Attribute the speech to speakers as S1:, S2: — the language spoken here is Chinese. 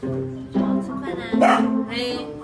S1: 吃饭啦，嘿。